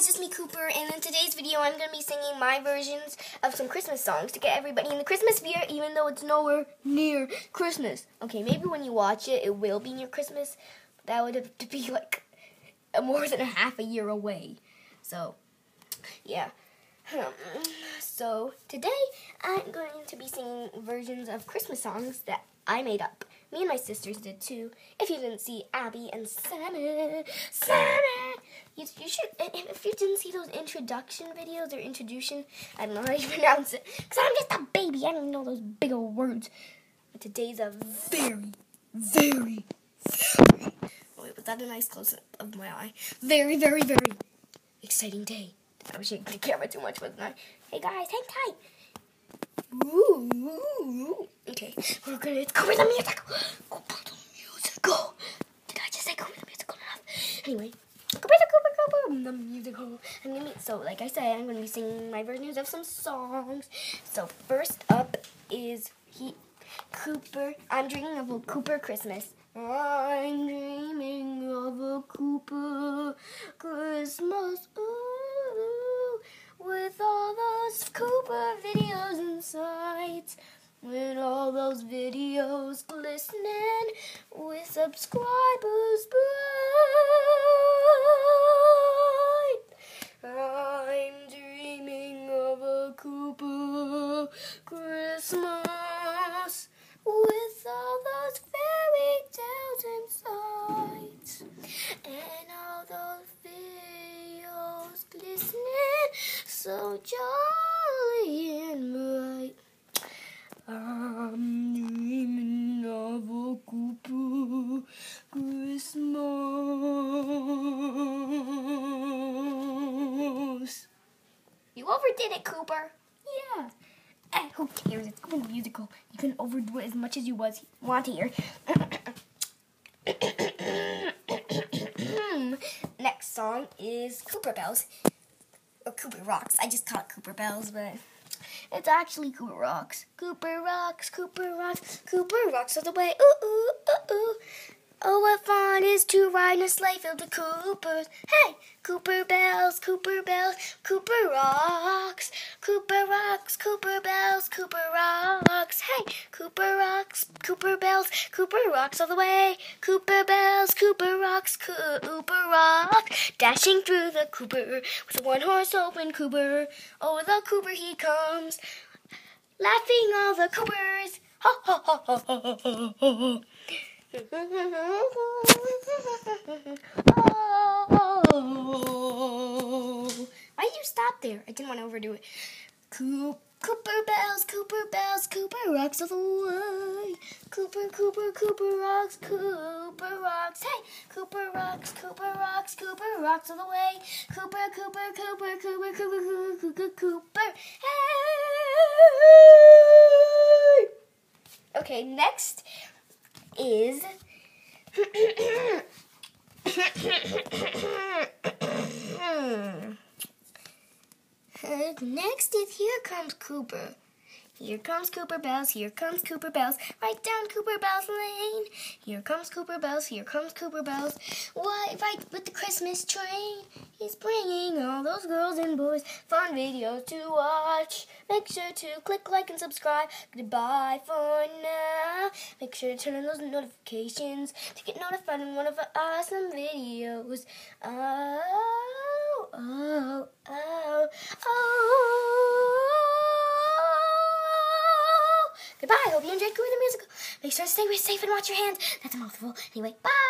guys, it's me Cooper, and in today's video I'm going to be singing my versions of some Christmas songs to get everybody in the Christmas spirit even though it's nowhere near Christmas. Okay, maybe when you watch it, it will be near Christmas, that would have to be like more than a half a year away. So, yeah. Um, so, today I'm going to be singing versions of Christmas songs that I made up. Me and my sisters did too. If you didn't see Abby and Santa, Santa, you, you should. If you didn't see those introduction videos or introduction, I don't know how you pronounce it, because I'm just a baby. I don't know those big old words. But today's a very, very, very. Oh, wait, was that a nice close up of my eye? Very, very, very exciting day. I was shaking the camera too much, wasn't I? Hey guys, hang tight. Okay, we're gonna cover the music. Cover the musical. Did I just say cover the musical enough? Anyway, cover the cover cover the musical. I'm gonna be so like I said, I'm gonna be singing my versions of some songs. So first up is he Cooper. I'm dreaming of a Cooper Christmas. I'm dreaming of a Cooper Christmas. Ooh, with all those videos and sites. With all those videos glistening with subscribers bright. I'm dreaming of a Cooper Christmas with all those fairy tales and sights. And all those videos glistening so jolly and bright. I'm dreaming of a Cooper Christmas. You overdid it, Cooper. Yeah. Eh, who cares? It's a musical. You can overdo it as much as you was want to. here. Next song is Cooper Bells. Or Cooper Rocks. I just call it Cooper Bells, but it's actually Cooper Rocks. Cooper Rocks, Cooper Rocks, Cooper Rocks all the way. Ooh, ooh, ooh, ooh. Oh, what fun is to ride in a sleigh filled with Coopers. Hey, Cooper Bells, Cooper Bells, Cooper Rocks. Cooper Rocks, Cooper Bells, Cooper Rocks. Hey, Cooper Rocks, Cooper Bells, Cooper Rocks all the way. Cooper Bells, Cooper Rocks, Cooper Rocks. Dashing through the Cooper with a one horse open Cooper. Oh, the Cooper he comes. Laughing all the Coopers. Ha ha ha ha ha ha ha. Oh. Why did you stop there? I didn't want to overdo it. Coop, Cooper bells, Cooper bells, Cooper rocks all the way. Cooper, Cooper, Cooper rocks, Cooper rocks. Hey, Cooper rocks, Cooper rocks, Cooper rocks all the way. Cooper, Cooper, Cooper, Cooper, Cooper, Cooper, Cooper. Hey. Okay, next is hmm. Hmm. Hmm. next is here comes Cooper. Here comes Cooper Bells, here comes Cooper Bells, right down Cooper Bells Lane. Here comes Cooper Bells, here comes Cooper Bells, why, right with the Christmas train. He's bringing all those girls and boys fun videos to watch. Make sure to click like and subscribe. Goodbye for now. Make sure to turn on those notifications to get notified when one of our awesome videos. Oh, oh, oh, oh. Hope you enjoyed the musical. Make sure to stay safe and watch your hands. That's a mouthful. Anyway, bye.